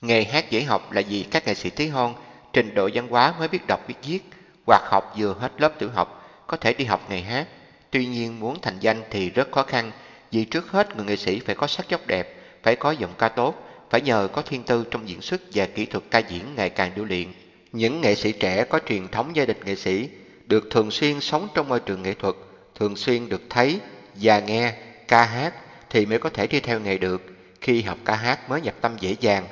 Nghề hát dễ học là vì các nghệ sĩ tí hon trình độ văn hóa mới biết đọc biết viết, hoặc học vừa hết lớp tiểu học, có thể đi học nghề hát. Tuy nhiên muốn thành danh thì rất khó khăn, vì trước hết người nghệ sĩ phải có sắc dốc đẹp, phải có giọng ca tốt, phải nhờ có thiên tư trong diễn xuất và kỹ thuật ca diễn ngày càng điêu luyện. Những nghệ sĩ trẻ có truyền thống gia đình nghệ sĩ được thường xuyên sống trong môi trường nghệ thuật, thường xuyên được thấy và nghe ca hát thì mới có thể đi theo nghề được. Khi học ca hát mới nhập tâm dễ dàng.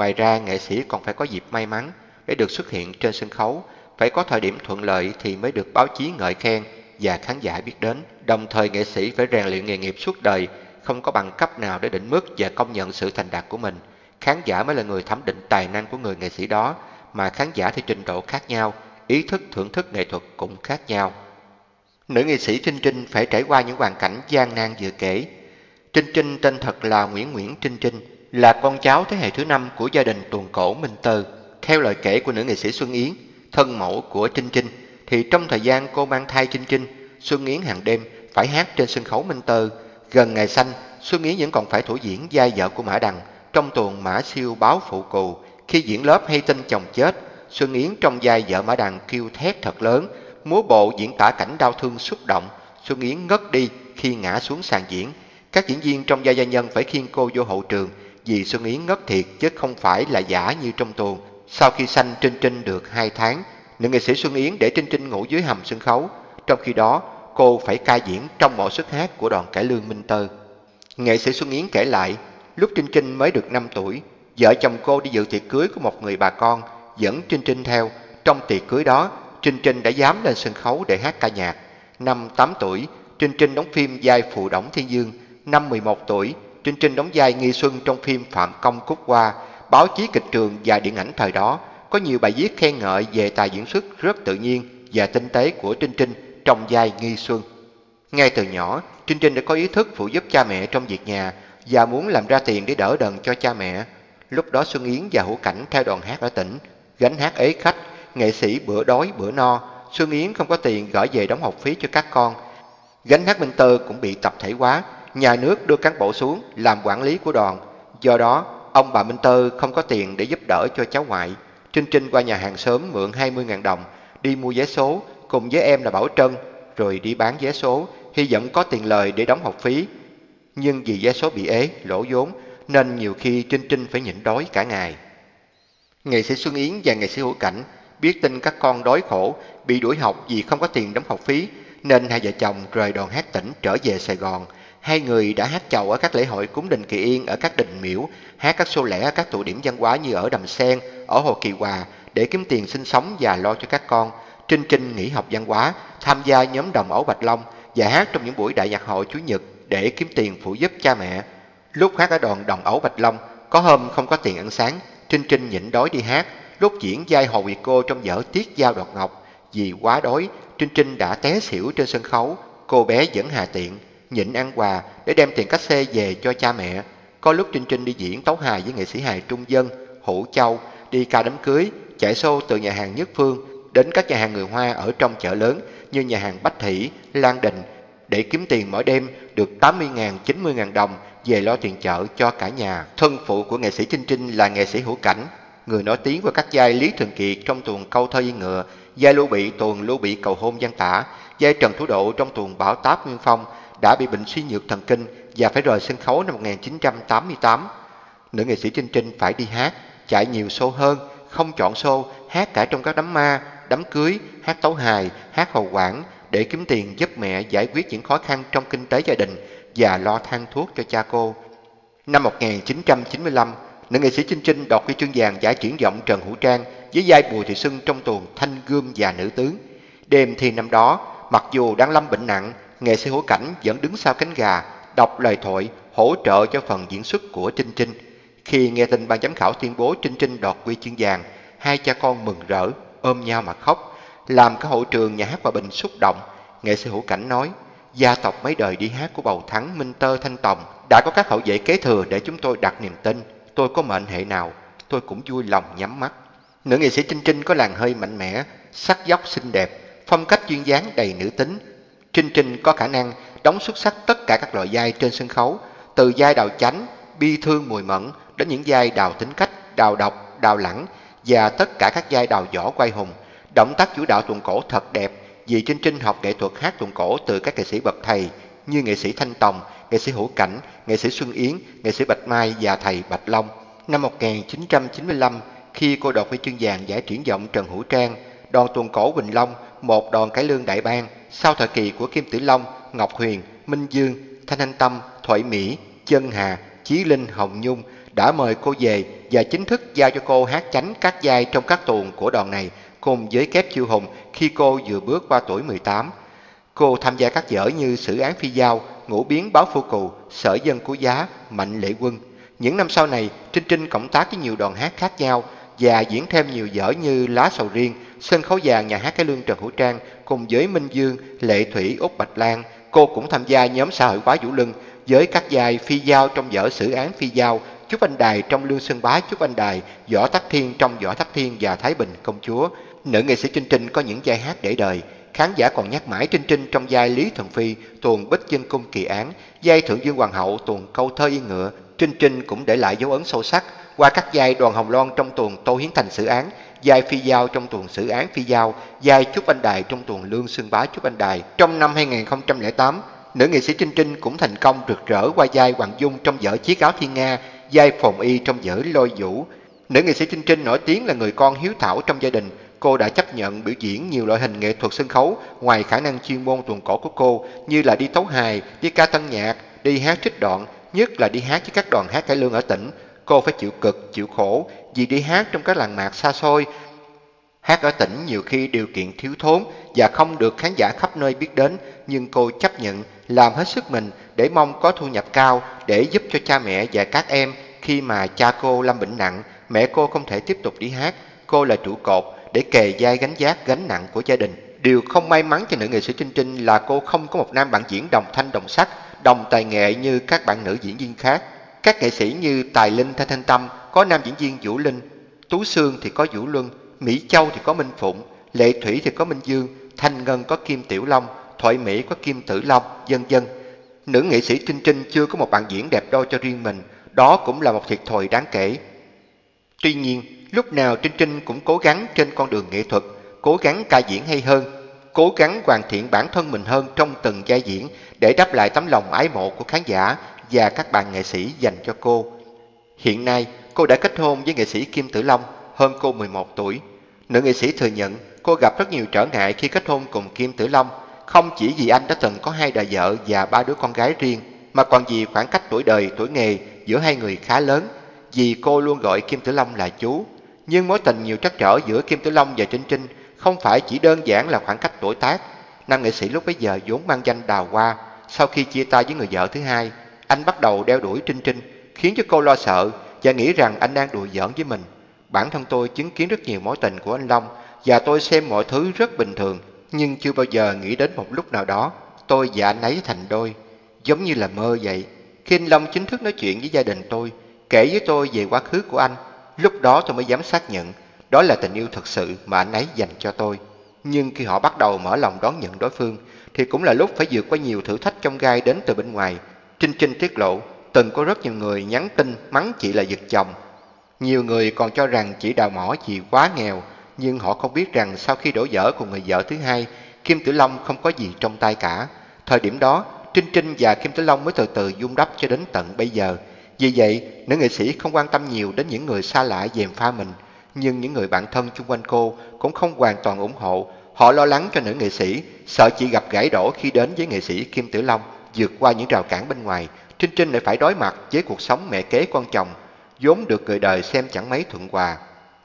Ngoài ra, nghệ sĩ còn phải có dịp may mắn để được xuất hiện trên sân khấu, phải có thời điểm thuận lợi thì mới được báo chí ngợi khen và khán giả biết đến. Đồng thời, nghệ sĩ phải rèn luyện nghề nghiệp suốt đời, không có bằng cấp nào để định mức và công nhận sự thành đạt của mình. Khán giả mới là người thẩm định tài năng của người nghệ sĩ đó, mà khán giả thì trình độ khác nhau, ý thức thưởng thức nghệ thuật cũng khác nhau. Nữ nghệ sĩ Trinh Trinh phải trải qua những hoàn cảnh gian nan vừa kể. Trinh Trinh tên thật là Nguyễn Nguyễn Trinh Trinh, là con cháu thế hệ thứ năm của gia đình tuồng cổ Minh Tơ. Theo lời kể của nữ nghệ sĩ Xuân Yến, thân mẫu của Trinh Trinh, thì trong thời gian cô mang thai Trinh Trinh, Xuân Yến hàng đêm phải hát trên sân khấu Minh Tơ. Gần ngày sanh, Xuân Yến vẫn còn phải thủ diễn giai vợ của Mã Đằng trong tuồng Mã Siêu Báo Phụ Cù. Khi diễn lớp hay tin chồng chết, Xuân Yến trong vai vợ Mã Đằng kêu thét thật lớn, múa bộ diễn tả cảnh đau thương xúc động. Xuân Yến ngất đi khi ngã xuống sàn diễn. Các diễn viên trong gia gia nhân phải khiêng cô vô hậu trường vì Xuân Yến ngất thiệt chứ không phải là giả như trong tuồng. Sau khi sanh Trinh Trinh được 2 tháng, nữ nghệ sĩ Xuân Yến để Trinh Trinh ngủ dưới hầm sân khấu. Trong khi đó, cô phải ca diễn trong mỗi suất hát của đoàn cải lương Minh Tơ. Nghệ sĩ Xuân Yến kể lại, lúc Trinh Trinh mới được 5 tuổi, vợ chồng cô đi dự tiệc cưới của một người bà con, dẫn Trinh Trinh theo. Trong tiệc cưới đó, Trinh Trinh đã dám lên sân khấu để hát ca nhạc. Năm 8 tuổi, Trinh Trinh đóng phim vai Phụ Đổng Thiên Dương. Năm 11 tuổi, Trinh Trinh đóng vai Nghi Xuân trong phim Phạm Công Cúc Hoa. Báo chí kịch trường và điện ảnh thời đó có nhiều bài viết khen ngợi về tài diễn xuất rất tự nhiên và tinh tế của Trinh Trinh trong vai Nghi Xuân. Ngay từ nhỏ, Trinh Trinh đã có ý thức phụ giúp cha mẹ trong việc nhà và muốn làm ra tiền để đỡ đần cho cha mẹ. Lúc đó Xuân Yến và Hữu Cảnh theo đoàn hát ở tỉnh, gánh hát ế khách, nghệ sĩ bữa đói bữa no. Xuân Yến không có tiền gửi về đóng học phí cho các con. Gánh hát Minh Tơ cũng bị tập thể hóa, nhà nước đưa cán bộ xuống làm quản lý của đoàn. Do đó, ông bà Minh Tơ không có tiền để giúp đỡ cho cháu ngoại. Trinh Trinh qua nhà hàng sớm mượn 20.000 đồng, đi mua vé số, cùng với em là Bảo Trân, rồi đi bán vé số, hy vọng có tiền lời để đóng học phí. Nhưng vì vé số bị ế, lỗ vốn, nên nhiều khi Trinh Trinh phải nhịn đói cả ngày. Nghệ sĩ Xuân Yến và nghệ sĩ Hữu Cảnh biết tin các con đói khổ, bị đuổi học vì không có tiền đóng học phí, nên hai vợ chồng rời đoàn hát tỉnh trở về Sài Gòn. Hai người đã hát chầu ở các lễ hội cúng đình kỳ yên, ở các đình miễu, hát các xô lẻ ở các tụ điểm văn hóa như ở Đầm Sen, ở Hồ Kỳ Hòa để kiếm tiền sinh sống và lo cho các con. Trinh Trinh nghỉ học văn hóa, tham gia nhóm đồng ấu Bạch Long và hát trong những buổi đại nhạc hội Chủ nhật để kiếm tiền phụ giúp cha mẹ. Lúc hát ở đoàn đồng ấu Bạch Long, có hôm không có tiền ăn sáng, Trinh Trinh nhịn đói đi hát, lúc diễn vai Hồ Nguyệt Cô trong vở Tiết Giao Đoạt Ngọc. Vì quá đói, Trinh Trinh đã té xỉu trên sân khấu, cô bé vẫn hà tiện, nhịn ăn quà để đem tiền cách xe về cho cha mẹ. Có lúc Trinh Trinh đi diễn tấu hài với nghệ sĩ hài Trung Dân, Hữu Châu, đi ca đám cưới, chạy xô từ nhà hàng Nhất Phương đến các nhà hàng người Hoa ở trong chợ lớn như nhà hàng Bách Thủy, Lan Đình để kiếm tiền mỗi đêm được 80.000, 90.000 đồng về lo tiền chợ cho cả nhà. Thân phụ của nghệ sĩ Trinh Trinh là nghệ sĩ Hữu Cảnh, người nổi tiếng qua các vai Lý Thường Kiệt trong tuồng Câu Thơ Yên Ngựa, vai Lưu Bị tuồng Lưu Bị Cầu Hôn Giang Tả, vai Trần Thủ Độ trong tuồng Bảo Táp Nguyên Phong đã bị bệnh suy nhược thần kinh và phải rời sân khấu năm 1988. Nữ nghệ sĩ Trinh Trinh phải đi hát, chạy nhiều show hơn, không chọn show, hát cả trong các đám ma, đám cưới, hát tấu hài, hát hầu quảng để kiếm tiền giúp mẹ giải quyết những khó khăn trong kinh tế gia đình và lo than thuốc cho cha cô. Năm 1995, nữ nghệ sĩ Trinh Trinh đoạt huy chương vàng giải triển vọng Trần Hữu Trang với vai Bùi Thị Xuân trong tuồng Thanh Gươm và Nữ Tướng. Đêm thi năm đó, mặc dù đang lâm bệnh nặng, nghệ sĩ Hữu Cảnh vẫn đứng sau cánh gà, đọc lời thoại, hỗ trợ cho phần diễn xuất của Trinh Trinh. Khi nghe tin ban giám khảo tuyên bố Trinh Trinh đoạt huy chương vàng, hai cha con mừng rỡ, ôm nhau mà khóc, làm cả hội trường nhà hát Hòa Bình xúc động. Nghệ sĩ Hữu Cảnh nói, gia tộc mấy đời đi hát của Bầu Thắng, Minh Tơ, Thanh Tòng đã có các hậu vệ kế thừa để chúng tôi đặt niềm tin. Tôi có mệnh hệ nào, tôi cũng vui lòng nhắm mắt. Nữ nghệ sĩ Trinh Trinh có làn hơi mạnh mẽ, sắc dốc xinh đẹp, phong cách duyên dáng đầy nữ tính. Trinh Trinh có khả năng đóng xuất sắc tất cả các loại vai trên sân khấu, từ vai đào chánh, bi thương mùi mẫn đến những vai đào tính cách đào độc, đào lẳng và tất cả các vai đào võ quay hùng. Động tác chủ đạo tuồng cổ thật đẹp vì Trinh Trinh học nghệ thuật hát tuồng cổ từ các nghệ sĩ bậc thầy như nghệ sĩ Thanh Tòng, nghệ sĩ Hữu Cảnh, nghệ sĩ Xuân Yến, nghệ sĩ Bạch Mai và thầy Bạch Long. Năm 1995, khi cô đoạt huy chương vàng giải triển vọng Trần Hữu Trang, đoàn tuồng cổ Quỳnh Long, một đoàn cải lương đại bang, sau thời kỳ của Kim Tử Long, Ngọc Huyền, Minh Dương, Thanh Anh Tâm, Thoại Mỹ, Chân Hà, Chí Linh, Hồng Nhung đã mời cô về và chính thức giao cho cô hát chánh các vai trong các tuồng của đoàn này cùng với kép chiêu hùng khi cô vừa bước qua tuổi 18. Cô tham gia các vở như Sử án Phi Giao, Ngũ biến báo phu cù, Sở dân của giá, Mạnh lễ quân. Những năm sau này, Trinh Trinh cộng tác với nhiều đoàn hát khác nhau và diễn thêm nhiều vở như Lá sầu riêng, Sân khấu vàng nhà hát cái lương Trần Hữu Trang cùng với Minh Dương, Lệ Thủy, Úc Bạch Lan. Cô cũng tham gia nhóm xã hội hóa Vũ Lưng với các vai Phi Giao trong vở xử án Phi Giao, Chúc Anh Đài trong Lương Sơn Bá Chúc Anh Đài, Võ Tắc Thiên trong Võ Tắc Thiên và Thái Bình Công Chúa. Nữ nghệ sĩ Trinh Trinh có những vai hát để đời. Khán giả còn nhắc mãi Trinh Trinh trong vai Lý Thần Phi, tuồng Bích Dân Cung Kỳ Án, vai Thượng Dương Hoàng hậu, tuồng Câu Thơ Yên Ngựa. Trinh Trinh cũng để lại dấu ấn sâu sắc qua các vai Đoàn Hồng Loan trong tuồng Tô Hiến Thành Sử Án, giai Phi Giao trong tuồng xử Án Phi Giao, giai Trúc Anh Đài trong tuồng Lương Xương Bá Trúc Anh Đài. Trong năm 2008, nữ nghệ sĩ Trinh Trinh cũng thành công rực rỡ qua giai Hoàng Dung trong vở Chiếc áo thiên Nga, giai Phồn Y trong vở Lôi Vũ. Nữ nghệ sĩ Trinh Trinh nổi tiếng là người con hiếu thảo trong gia đình. Cô đã chấp nhận biểu diễn nhiều loại hình nghệ thuật sân khấu ngoài khả năng chuyên môn tuồng cổ của cô như là đi tấu hài, đi ca tân nhạc, đi hát trích đoạn, nhất là đi hát với các đoàn hát cải lương ở tỉnh. Cô phải chịu cực, chịu khổ vì đi hát trong các làng mạc xa xôi. Hát ở tỉnh nhiều khi điều kiện thiếu thốn và không được khán giả khắp nơi biết đến, nhưng cô chấp nhận làm hết sức mình để mong có thu nhập cao để giúp cho cha mẹ và các em khi mà cha cô lâm bệnh nặng, mẹ cô không thể tiếp tục đi hát. Cô là trụ cột để kề vai gánh giác gánh nặng của gia đình. Điều không may mắn cho nữ nghệ sĩ Trinh Trinh là cô không có một nam bạn diễn đồng thanh đồng sắc, đồng tài nghệ như các bạn nữ diễn viên khác. Các nghệ sĩ như Tài Linh, Thanh Thanh Tâm có nam diễn viên Vũ Linh, Tú Sương thì có Vũ Luân, Mỹ Châu thì có Minh Phụng, Lệ Thủy thì có Minh Dương, Thanh Ngân có Kim Tiểu Long, Thoại Mỹ có Kim Tử Long, dân dân. Nữ nghệ sĩ Trinh Trinh chưa có một bạn diễn đẹp đôi cho riêng mình, đó cũng là một thiệt thòi đáng kể. Tuy nhiên, lúc nào Trinh Trinh cũng cố gắng trên con đường nghệ thuật, cố gắng ca diễn hay hơn, cố gắng hoàn thiện bản thân mình hơn trong từng vai diễn để đáp lại tấm lòng ái mộ của khán giả và các bạn nghệ sĩ dành cho cô. Hiện nay, cô đã kết hôn với nghệ sĩ Kim Tử Long, hơn cô 11 tuổi. Nữ nghệ sĩ thừa nhận cô gặp rất nhiều trở ngại khi kết hôn cùng Kim Tử Long, không chỉ vì anh đã từng có hai đời vợ và ba đứa con gái riêng, mà còn vì khoảng cách tuổi đời, tuổi nghề giữa hai người khá lớn, vì cô luôn gọi Kim Tử Long là chú. Nhưng mối tình nhiều trắc trở giữa Kim Tử Long và Trinh Trinh không phải chỉ đơn giản là khoảng cách tuổi tác. Nam nghệ sĩ lúc bấy giờ vốn mang danh Đào Hoa, sau khi chia tay với người vợ thứ hai, anh bắt đầu đeo đuổi Trinh Trinh, khiến cho cô lo sợ và nghĩ rằng anh đang đùa giỡn với mình. Bản thân tôi chứng kiến rất nhiều mối tình của anh Long và tôi xem mọi thứ rất bình thường, nhưng chưa bao giờ nghĩ đến một lúc nào đó tôi và anh ấy thành đôi, giống như là mơ vậy. Khi anh Long chính thức nói chuyện với gia đình tôi, kể với tôi về quá khứ của anh, lúc đó tôi mới dám xác nhận đó là tình yêu thật sự mà anh ấy dành cho tôi. Nhưng khi họ bắt đầu mở lòng đón nhận đối phương, thì cũng là lúc phải vượt qua nhiều thử thách trong gai đến từ bên ngoài. Trinh Trinh tiết lộ, từng có rất nhiều người nhắn tin mắng chị là giật chồng. Nhiều người còn cho rằng chị đào mỏ chị quá nghèo, nhưng họ không biết rằng sau khi đổ vỡ cùng người vợ thứ hai, Kim Tử Long không có gì trong tay cả. Thời điểm đó, Trinh Trinh và Kim Tử Long mới từ từ dung đắp cho đến tận bây giờ. Vì vậy, nữ nghệ sĩ không quan tâm nhiều đến những người xa lạ dèm pha mình, nhưng những người bạn thân chung quanh cô cũng không hoàn toàn ủng hộ. Họ lo lắng cho nữ nghệ sĩ, sợ chị gặp gãy đổ khi đến với nghệ sĩ Kim Tử Long, vượt qua những rào cản bên ngoài. Trinh Trinh lại phải đối mặt với cuộc sống mẹ kế con chồng, vốn được người đời xem chẳng mấy thuận hòa.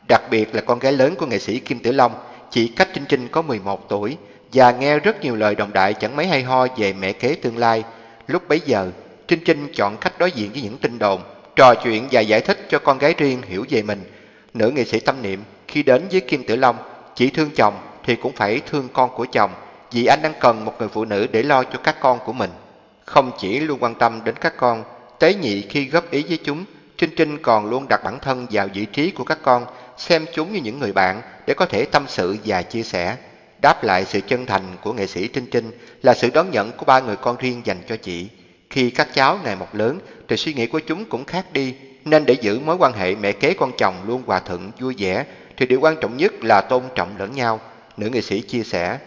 Đặc biệt là con gái lớn của nghệ sĩ Kim Tử Long, chỉ cách Trinh Trinh có 11 tuổi và nghe rất nhiều lời đồng đại chẳng mấy hay ho về mẹ kế tương lai. Lúc bấy giờ, Trinh Trinh chọn cách đối diện với những tin đồn, trò chuyện và giải thích cho con gái riêng hiểu về mình. Nữ nghệ sĩ tâm niệm khi đến với Kim Tử Long, chỉ thương chồng thì cũng phải thương con của chồng, vì anh đang cần một người phụ nữ để lo cho các con của mình. Không chỉ luôn quan tâm đến các con, tế nhị khi góp ý với chúng, Trinh Trinh còn luôn đặt bản thân vào vị trí của các con, xem chúng như những người bạn để có thể tâm sự và chia sẻ. Đáp lại sự chân thành của nghệ sĩ Trinh Trinh là sự đón nhận của ba người con riêng dành cho chị. Khi các cháu ngày một lớn thì suy nghĩ của chúng cũng khác đi, nên để giữ mối quan hệ mẹ kế con chồng luôn hòa thuận vui vẻ thì điều quan trọng nhất là tôn trọng lẫn nhau, nữ nghệ sĩ chia sẻ.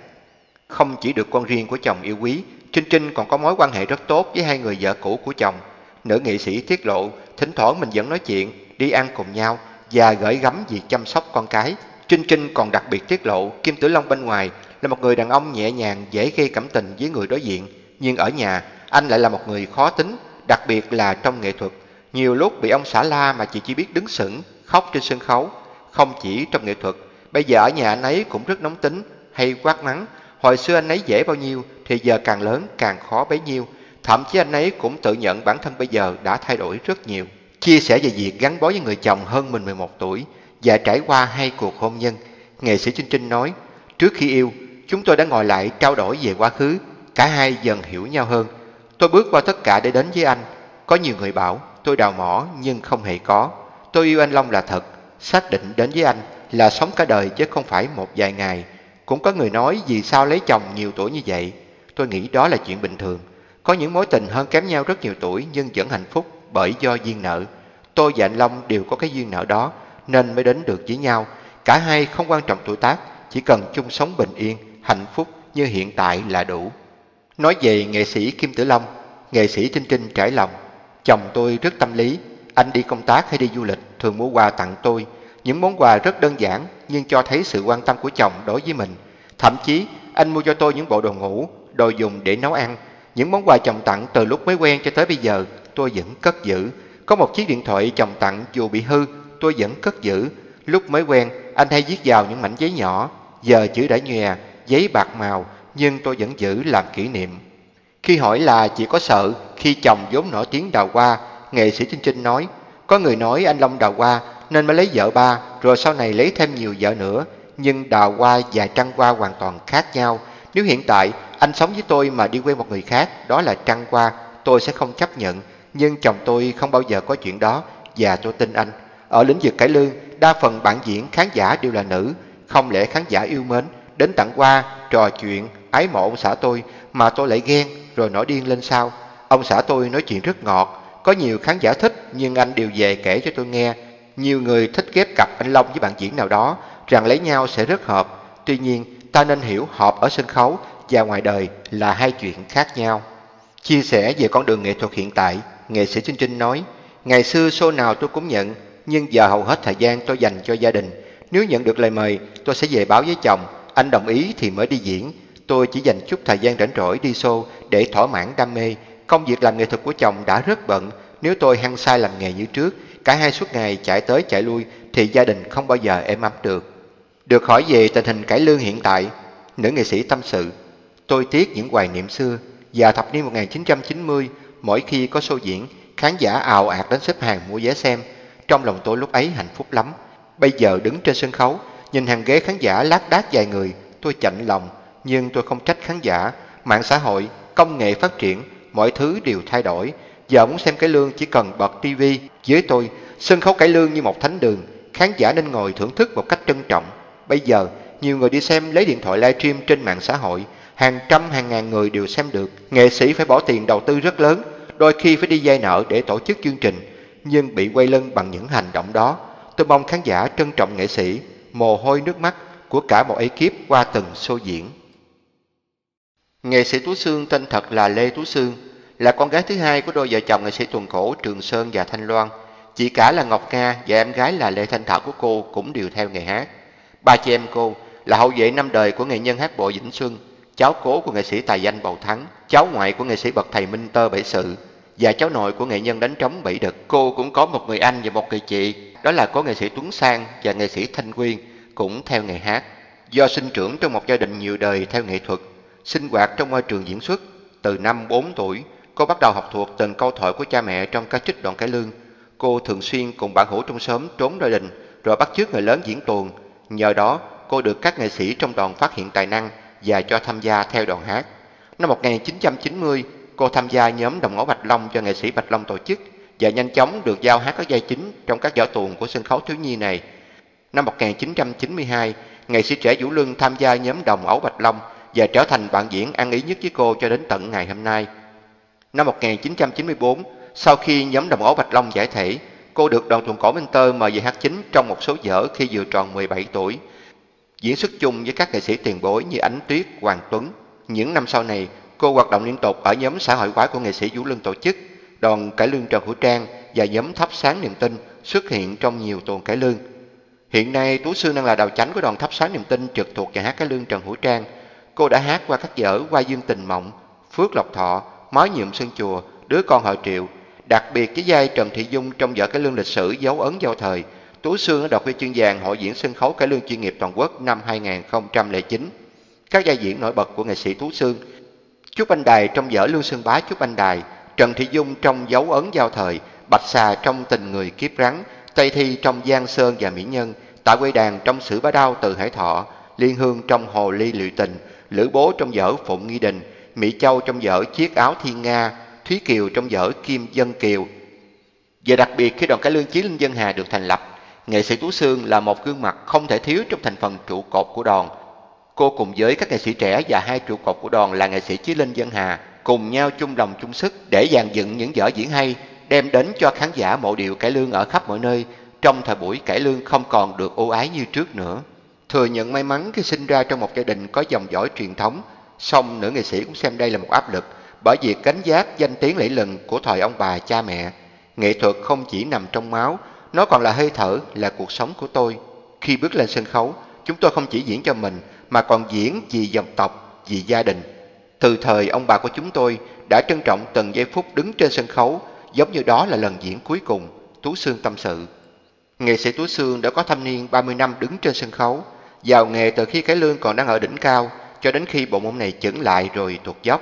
Không chỉ được con riêng của chồng yêu quý, Trinh Trinh còn có mối quan hệ rất tốt với hai người vợ cũ của chồng. Nữ nghệ sĩ tiết lộ, thỉnh thoảng mình vẫn nói chuyện, đi ăn cùng nhau và gửi gắm việc chăm sóc con cái. Trinh Trinh còn đặc biệt tiết lộ Kim Tử Long bên ngoài là một người đàn ông nhẹ nhàng, dễ gây cảm tình với người đối diện. Nhưng ở nhà, anh lại là một người khó tính, đặc biệt là trong nghệ thuật. Nhiều lúc bị ông xả la mà chị chỉ biết đứng sững, khóc trên sân khấu. Không chỉ trong nghệ thuật, bây giờ ở nhà anh ấy cũng rất nóng tính, hay quát mắng. Hồi xưa anh ấy dễ bao nhiêu, thì giờ càng lớn càng khó bấy nhiêu. Thậm chí anh ấy cũng tự nhận bản thân bây giờ đã thay đổi rất nhiều. Chia sẻ về việc gắn bó với người chồng hơn mình 11 tuổi và trải qua hai cuộc hôn nhân, nghệ sĩ Trinh Trinh nói, trước khi yêu, chúng tôi đã ngồi lại trao đổi về quá khứ, cả hai dần hiểu nhau hơn. Tôi bước qua tất cả để đến với anh. Có nhiều người bảo tôi đào mỏ nhưng không hề có. Tôi yêu anh Long là thật, xác định đến với anh là sống cả đời chứ không phải một vài ngày. Cũng có người nói vì sao lấy chồng nhiều tuổi như vậy. Tôi nghĩ đó là chuyện bình thường. Có những mối tình hơn kém nhau rất nhiều tuổi nhưng vẫn hạnh phúc bởi do duyên nợ. Tôi và anh Long đều có cái duyên nợ đó nên mới đến được với nhau. Cả hai không quan trọng tuổi tác, chỉ cần chung sống bình yên, hạnh phúc như hiện tại là đủ. Nói về nghệ sĩ Kim Tử Long, nghệ sĩ Trinh Trinh trải lòng. Chồng tôi rất tâm lý, anh đi công tác hay đi du lịch thường mua quà tặng tôi. Những món quà rất đơn giản nhưng cho thấy sự quan tâm của chồng đối với mình. Thậm chí anh mua cho tôi những bộ đồ ngủ, đồ dùng để nấu ăn. Những món quà chồng tặng từ lúc mới quen cho tới bây giờ tôi vẫn cất giữ. Có một chiếc điện thoại chồng tặng dù bị hư tôi vẫn cất giữ. Lúc mới quen anh hay viết vào những mảnh giấy nhỏ, giờ chữ đã nhòe, giấy bạc màu nhưng tôi vẫn giữ làm kỷ niệm. Khi hỏi là chỉ có sợ khi chồng vốn nổi tiếng đào hoa, nghệ sĩ Trinh Trinh nói, có người nói anh Long đào hoa nên mới lấy vợ ba, rồi sau này lấy thêm nhiều vợ nữa, nhưng đào hoa và trăng hoa hoàn toàn khác nhau. Nếu hiện tại anh sống với tôi mà đi quen một người khác, đó là trăng qua tôi sẽ không chấp nhận, nhưng chồng tôi không bao giờ có chuyện đó và tôi tin anh. Ở lĩnh vực cải lương, đa phần bạn diễn khán giả đều là nữ, không lẽ khán giả yêu mến, đến tặng hoa, trò chuyện, ái mộ ông xã tôi mà tôi lại ghen rồi nổi điên lên sao? Ông xã tôi nói chuyện rất ngọt, có nhiều khán giả thích nhưng anh đều về kể cho tôi nghe. Nhiều người thích ghép cặp anh Long với bạn diễn nào đó, rằng lấy nhau sẽ rất hợp. Tuy nhiên, ta nên hiểu hợp ở sân khấu và ngoài đời là hai chuyện khác nhau. Chia sẻ về con đường nghệ thuật hiện tại, nghệ sĩ Trinh Trinh nói, Ngày xưa show nào tôi cũng nhận, nhưng giờ hầu hết thời gian tôi dành cho gia đình. Nếu nhận được lời mời, tôi sẽ về báo với chồng, anh đồng ý thì mới đi diễn. Tôi chỉ dành chút thời gian rảnh rỗi đi show để thỏa mãn đam mê. Công việc làm nghệ thuật của chồng đã rất bận. Nếu tôi hăng sai làm nghề như trước, cả hai suốt ngày chạy tới chạy lui thì gia đình không bao giờ êm ấm được. Được hỏi về tình hình cải lương hiện tại, nữ nghệ sĩ tâm sự. Tôi tiếc những hoài niệm xưa. Và thập niên 1990, mỗi khi có show diễn, khán giả ào ạt đến xếp hàng mua vé xem. Trong lòng tôi lúc ấy hạnh phúc lắm. Bây giờ đứng trên sân khấu, nhìn hàng ghế khán giả lác đác vài người, tôi chạnh lòng. Nhưng tôi không trách khán giả. Mạng xã hội, công nghệ phát triển, mọi thứ đều thay đổi. Giờ muốn xem cái lương chỉ cần bật tivi dưới tôi, sân khấu cải lương như một thánh đường. Khán giả nên ngồi thưởng thức một cách trân trọng. Bây giờ, nhiều người đi xem lấy điện thoại livestream trên mạng xã hội. Hàng trăm hàng ngàn người đều xem được. Nghệ sĩ phải bỏ tiền đầu tư rất lớn. Đôi khi phải đi vay nợ để tổ chức chương trình. Nhưng bị quay lưng bằng những hành động đó. Tôi mong khán giả trân trọng nghệ sĩ. Mồ hôi nước mắt của cả một ekip qua từng show diễn. Nghệ sĩ Tú Sương tên thật là Lê Tú Sương, là con gái thứ hai của đôi vợ chồng nghệ sĩ tuần cổ Trường Sơn và Thanh Loan. Chị cả là Ngọc Nga và em gái là Lê Thanh Thảo của cô cũng đều theo nghề hát. Ba chị em cô là hậu vệ năm đời của nghệ nhân hát bộ Vĩnh Xuân, cháu cố của nghệ sĩ tài danh Bầu Thắng, cháu ngoại của nghệ sĩ bậc thầy Minh Tơ Bảy Sự và cháu nội của nghệ nhân đánh trống Bảy Đực. Cô cũng có một người anh và một người chị, đó là có nghệ sĩ Tuấn Sang và nghệ sĩ Thanh Quyên cũng theo nghề hát. Do sinh trưởng trong một gia đình nhiều đời theo nghệ thuật, sinh hoạt trong môi trường diễn xuất, từ năm 4 tuổi, cô bắt đầu học thuộc từng câu thoại của cha mẹ trong các trích đoạn cải lương. Cô thường xuyên cùng bạn hữu trong xóm trốn gia đình, rồi bắt chước người lớn diễn tuồng. Nhờ đó, cô được các nghệ sĩ trong đoàn phát hiện tài năng và cho tham gia theo đoàn hát. Năm 1990, cô tham gia nhóm Đồng Ngõ Bạch Long cho nghệ sĩ Bạch Long tổ chức và nhanh chóng được giao hát các vai chính trong các vở tuồng của sân khấu thiếu nhi này. Năm 1992, nghệ sĩ trẻ Vũ Lương tham gia nhóm Đồng Ấu Bạch Long và trở thành bạn diễn ăn ý nhất với cô cho đến tận ngày hôm nay. Năm 1994, sau khi nhóm đồng ấu Bạch Long giải thể, cô được đoàn tuồng cổ Minh Tơ mời về hát chính trong một số vở khi vừa tròn 17 tuổi. Diễn xuất chung với các nghệ sĩ tiền bối như Ánh Tuyết, Hoàng Tuấn. Những năm sau này, cô hoạt động liên tục ở nhóm xã hội hóa của nghệ sĩ Vũ Lương tổ chức, đoàn cải lương Trần Hữu Trang và nhóm Thắp Sáng Niềm Tin xuất hiện trong nhiều tuần cải lương. Hiện nay, Tú Sương đang là đạo chánh của đoàn Thắp Sáng Niềm Tin trực thuộc nhà hát cải lương Trần Hữu Trang. Cô đã hát qua các vở Qua Dương Tình Mộng, Phước Lộc Thọ, Mái Nhiệm Sơn Chùa, Đứa Con Họ Triệu. Đặc biệt với vai Trần Thị Dung trong vở cải lương lịch sử Dấu Ấn Giao Thời, Tú Sương đã đoạt huy chương vàng Hội diễn sân khấu cải lương chuyên nghiệp toàn quốc năm 2009. Các giai diễn nổi bật của nghệ sĩ Tú Sương Trúc Anh Đài trong vở Lương Sơn Bá Trúc Anh Đài, Trần Thị Dung trong Dấu Ấn Giao Thời, Bạch Xà trong Tình Người Kiếp Rắn, Tây Thi trong Giang Sơn và Mỹ Nhân, Tạ Quê Đàn trong Sử Bá Đao Từ Hải Thọ, Liên Hương trong Hồ Ly Lụy Tình, Lữ Bố trong vở Phụng Nghi Đình, Mỹ Châu trong vở Chiếc Áo Thiên Nga, Thúy Kiều trong vở Kim Dân Kiều. Và đặc biệt khi đoàn cải lương Chí Linh Dân Hà được thành lập, nghệ sĩ Tú Sương là một gương mặt không thể thiếu trong thành phần trụ cột của đoàn. Cô cùng với các nghệ sĩ trẻ và hai trụ cột của đoàn là nghệ sĩ Chí Linh Dân Hà cùng nhau chung lòng chung sức để dàn dựng những vở diễn hay, đem đến cho khán giả mộ điệu cải lương ở khắp mọi nơi trong thời buổi cải lương không còn được ưu ái như trước nữa. Thừa nhận may mắn khi sinh ra trong một gia đình có dòng dõi truyền thống, song nữ nghệ sĩ cũng xem đây là một áp lực bởi việc gánh giác danh tiếng lẫy lừng của thời ông bà cha mẹ. Nghệ thuật không chỉ nằm trong máu, nó còn là hơi thở, là cuộc sống của tôi. Khi bước lên sân khấu, chúng tôi không chỉ diễn cho mình mà còn diễn vì dòng tộc, vì gia đình. Từ thời ông bà của chúng tôi đã trân trọng từng giây phút đứng trên sân khấu, giống như đó là lần diễn cuối cùng, Tú Sương tâm sự. Nghệ sĩ Tú Sương đã có thâm niên 30 năm đứng trên sân khấu, vào nghề từ khi cái lương còn đang ở đỉnh cao cho đến khi bộ môn này chững lại rồi tuột dốc.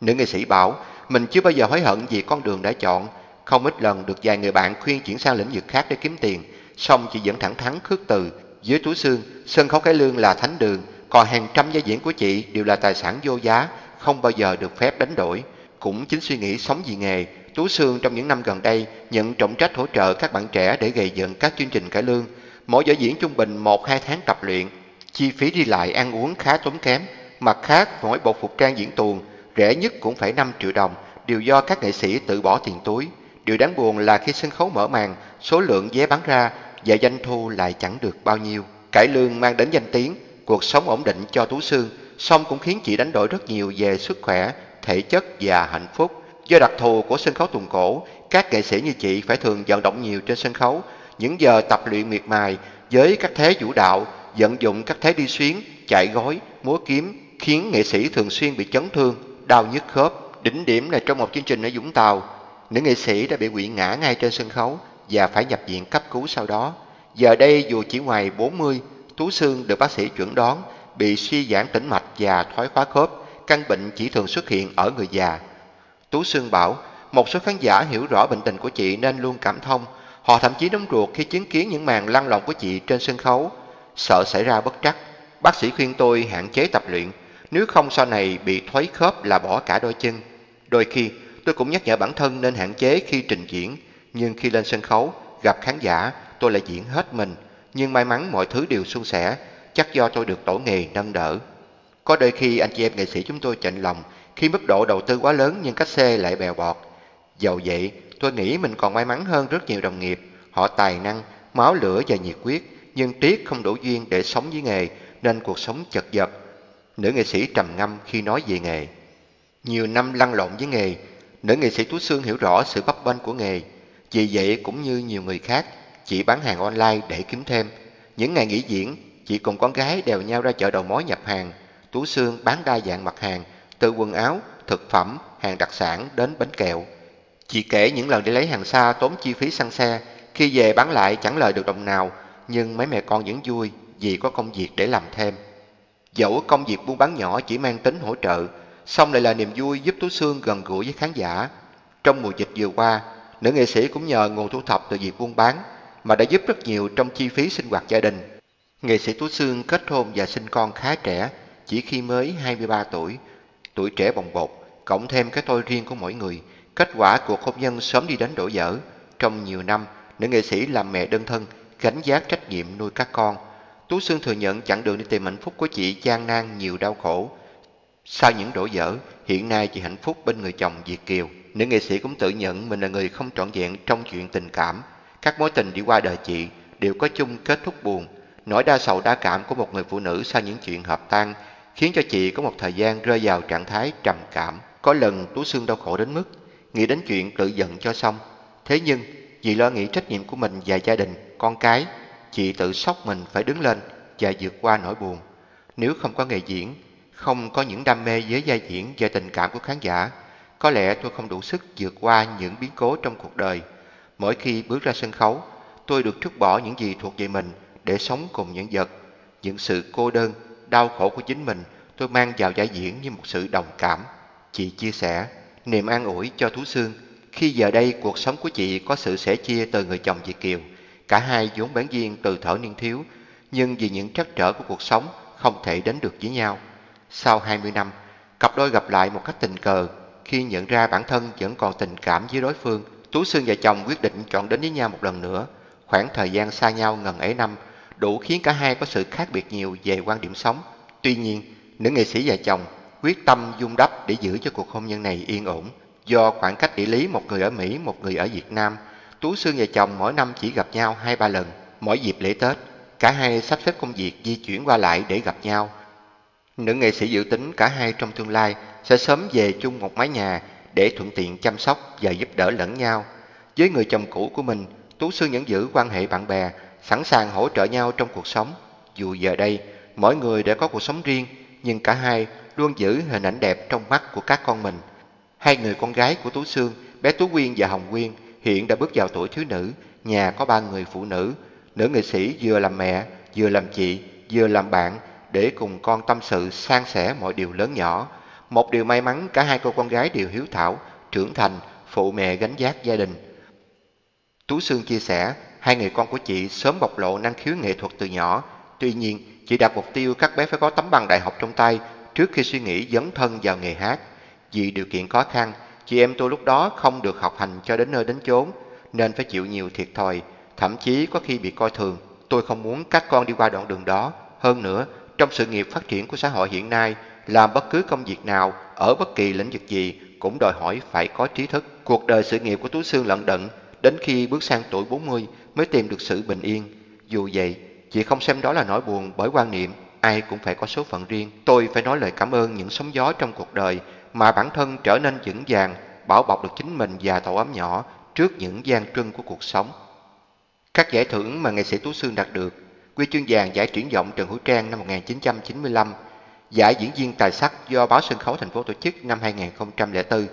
Nữ nghệ sĩ bảo mình chưa bao giờ hối hận vì con đường đã chọn, không ít lần được vài người bạn khuyên chuyển sang lĩnh vực khác để kiếm tiền, song chị vẫn thẳng thắn khước từ. Dưới túi xương, sân khấu cái lương là thánh đường, còn hàng trăm gia diễn của chị đều là tài sản vô giá, không bao giờ được phép đánh đổi. Cũng chính suy nghĩ sống vì nghề, Tú Sương trong những năm gần đây nhận trọng trách hỗ trợ các bạn trẻ để gây dựng các chương trình cải lương. Mỗi vở diễn trung bình 1-2 tháng tập luyện, chi phí đi lại ăn uống khá tốn kém. Mặt khác, mỗi bộ phục trang diễn tuồng rẻ nhất cũng phải 5 triệu đồng, đều do các nghệ sĩ tự bỏ tiền túi. Điều đáng buồn là khi sân khấu mở màn, số lượng vé bán ra và doanh thu lại chẳng được bao nhiêu. Cải lương mang đến danh tiếng, cuộc sống ổn định cho Tú Sương, song cũng khiến chị đánh đổi rất nhiều về sức khỏe, thể chất và hạnh phúc. Do đặc thù của sân khấu tuồng cổ, các nghệ sĩ như chị phải thường vận động nhiều trên sân khấu, những giờ tập luyện miệt mài với các thế vũ đạo, vận dụng các thế đi xuyến, chạy gói, múa kiếm, khiến nghệ sĩ thường xuyên bị chấn thương, đau nhức khớp. Đỉnh điểm là trong một chương trình ở Vũng Tàu, nữ nghệ sĩ đã bị quỵ ngã ngay trên sân khấu và phải nhập viện cấp cứu sau đó. Giờ đây dù chỉ ngoài 40, Tú Sương được bác sĩ chuẩn đoán bị suy giãn tĩnh mạch và thoái hóa khớp, căn bệnh chỉ thường xuất hiện ở người già. Tú Sương bảo, một số khán giả hiểu rõ bệnh tình của chị nên luôn cảm thông. Họ thậm chí đóng ruột khi chứng kiến những màn lăn lộn của chị trên sân khấu, sợ xảy ra bất trắc. Bác sĩ khuyên tôi hạn chế tập luyện, nếu không sau này bị thoái khớp là bỏ cả đôi chân. Đôi khi, tôi cũng nhắc nhở bản thân nên hạn chế khi trình diễn, nhưng khi lên sân khấu, gặp khán giả, tôi lại diễn hết mình. Nhưng may mắn mọi thứ đều suôn sẻ, chắc do tôi được tổ nghề nâng đỡ. Có đôi khi anh chị em nghệ sĩ chúng tôi chạnh lòng khi mức độ đầu tư quá lớn nhưng cách xe lại bèo bọt. Dầu vậy, tôi nghĩ mình còn may mắn hơn rất nhiều đồng nghiệp. Họ tài năng, máu lửa và nhiệt huyết, nhưng tiếc không đủ duyên để sống với nghề nên cuộc sống chật vật. Nữ nghệ sĩ trầm ngâm khi nói về nghề. Nhiều năm lăn lộn với nghề, nữ nghệ sĩ Tú Sương hiểu rõ sự bấp bênh của nghề. Vì vậy cũng như nhiều người khác, chị bán hàng online để kiếm thêm. Những ngày nghỉ diễn, chị cùng con gái đèo nhau ra chợ đầu mối nhập hàng. Tú Sương bán đa dạng mặt hàng, từ quần áo, thực phẩm, hàng đặc sản đến bánh kẹo. Chị kể những lần đi lấy hàng xa tốn chi phí xăng xe, khi về bán lại chẳng lời được đồng nào, nhưng mấy mẹ con vẫn vui vì có công việc để làm thêm. Dẫu công việc buôn bán nhỏ chỉ mang tính hỗ trợ, song lại là niềm vui giúp Tú Sương gần gũi với khán giả. Trong mùa dịch vừa qua, nữ nghệ sĩ cũng nhờ nguồn thu thập từ việc buôn bán mà đã giúp rất nhiều trong chi phí sinh hoạt gia đình. Nghệ sĩ Tú Sương kết hôn và sinh con khá trẻ, chỉ khi mới 23 tuổi. Tuổi trẻ bồng bột, cộng thêm cái tôi riêng của mỗi người, kết quả cuộc hôn nhân sớm đi đến đổ vỡ. Trong nhiều năm, nữ nghệ sĩ làm mẹ đơn thân, gánh vác trách nhiệm nuôi các con. Tú Sương thừa nhận chặng đường đi tìm hạnh phúc của chị gian nan nhiều đau khổ. Sau những đổ vỡ, hiện nay chị hạnh phúc bên người chồng Việt Kiều. Nữ nghệ sĩ cũng tự nhận mình là người không trọn vẹn trong chuyện tình cảm. Các mối tình đi qua đời chị đều có chung kết thúc buồn. Nỗi đa sầu đa cảm của một người phụ nữ sau những chuyện hợp tan khiến cho chị có một thời gian rơi vào trạng thái trầm cảm. Có lần Tú Sương đau khổ đến mức nghĩ đến chuyện tự giận cho xong. Thế nhưng vì lo nghĩ trách nhiệm của mình và gia đình, con cái, chị tự sốc mình phải đứng lên và vượt qua nỗi buồn. Nếu không có nghề diễn, không có những đam mê với vai diễn và tình cảm của khán giả, có lẽ tôi không đủ sức vượt qua những biến cố trong cuộc đời. Mỗi khi bước ra sân khấu, tôi được trút bỏ những gì thuộc về mình để sống cùng những vật. Những sự cô đơn, đau khổ của chính mình tôi mang vào giải diễn như một sự đồng cảm. Chị chia sẻ, niềm an ủi cho Thú Sương khi giờ đây cuộc sống của chị có sự sẻ chia từ người chồng Việt Kiều. Cả hai vốn bán duyên từ thở niên thiếu, nhưng vì những trắc trở của cuộc sống không thể đến được với nhau. Sau 20 năm, cặp đôi gặp lại một cách tình cờ khi nhận ra bản thân vẫn còn tình cảm với đối phương. Tú Sương và chồng quyết định chọn đến với nhau một lần nữa. Khoảng thời gian xa nhau ngần ấy năm đủ khiến cả hai có sự khác biệt nhiều về quan điểm sống. Tuy nhiên, nữ nghệ sĩ và chồng quyết tâm dung đắp để giữ cho cuộc hôn nhân này yên ổn. Do khoảng cách địa lý một người ở Mỹ, một người ở Việt Nam, Tú Sương và chồng mỗi năm chỉ gặp nhau hai ba lần, mỗi dịp lễ Tết. Cả hai sắp xếp công việc di chuyển qua lại để gặp nhau. Nữ nghệ sĩ dự tính cả hai trong tương lai sẽ sớm về chung một mái nhà để thuận tiện chăm sóc và giúp đỡ lẫn nhau. Với người chồng cũ của mình, Tú Sương vẫn giữ quan hệ bạn bè, sẵn sàng hỗ trợ nhau trong cuộc sống. Dù giờ đây, mỗi người đã có cuộc sống riêng, nhưng cả hai luôn giữ hình ảnh đẹp trong mắt của các con mình. Hai người con gái của Tú Sương, bé Tú Quyên và Hồng Quyên, hiện đã bước vào tuổi thiếu nữ, nhà có ba người phụ nữ. Nữ nghệ sĩ vừa làm mẹ, vừa làm chị, vừa làm bạn để cùng con tâm sự san sẻ mọi điều lớn nhỏ. Một điều may mắn cả hai cô con gái đều hiếu thảo, trưởng thành, phụ mẹ gánh vác gia đình. Tú Sương chia sẻ, hai người con của chị sớm bộc lộ năng khiếu nghệ thuật từ nhỏ. Tuy nhiên, chị đặt mục tiêu các bé phải có tấm bằng đại học trong tay trước khi suy nghĩ dấn thân vào nghề hát. Vì điều kiện khó khăn, chị em tôi lúc đó không được học hành cho đến nơi đến chốn, nên phải chịu nhiều thiệt thòi, thậm chí có khi bị coi thường. Tôi không muốn các con đi qua đoạn đường đó. Hơn nữa, trong sự nghiệp phát triển của xã hội hiện nay, làm bất cứ công việc nào, ở bất kỳ lĩnh vực gì cũng đòi hỏi phải có trí thức. Cuộc đời sự nghiệp của Tú Sương lận đận, đến khi bước sang tuổi 40 mới tìm được sự bình yên. Dù vậy, chị không xem đó là nỗi buồn bởi quan niệm ai cũng phải có số phận riêng. Tôi phải nói lời cảm ơn những sóng gió trong cuộc đời mà bản thân trở nên vững vàng, bảo bọc được chính mình và tổ ấm nhỏ trước những gian truân của cuộc sống. Các giải thưởng mà nghệ sĩ Tú Sương đạt được Huy chương vàng giải triển vọng Trần Hữu Trang năm 1995, giải diễn viên tài sắc do báo sân khấu thành phố tổ chức năm 2004,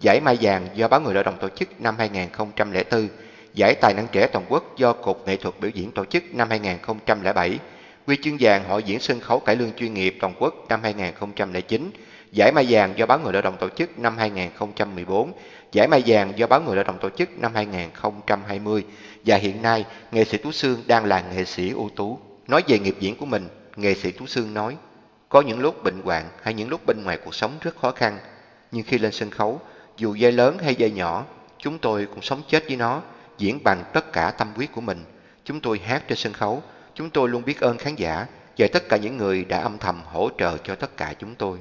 giải mai vàng do báo Người Lao động tổ chức năm 2004, giải tài năng trẻ toàn quốc do Cục Nghệ thuật biểu diễn tổ chức năm 2007, huy chương vàng hội diễn sân khấu cải lương chuyên nghiệp toàn quốc năm 2009, giải mai vàng do báo Người Lao động tổ chức năm 2014, giải mai vàng do báo Người Lao động tổ chức năm 2020 và hiện nay nghệ sĩ Tú Sương đang là nghệ sĩ ưu tú. Nói về nghiệp diễn của mình, nghệ sĩ Tú Sương nói, có những lúc bệnh hoạn hay những lúc bên ngoài cuộc sống rất khó khăn, nhưng khi lên sân khấu, dù dây lớn hay dây nhỏ, chúng tôi cũng sống chết với nó, diễn bằng tất cả tâm huyết của mình. Chúng tôi hát trên sân khấu, chúng tôi luôn biết ơn khán giả và tất cả những người đã âm thầm hỗ trợ cho tất cả chúng tôi.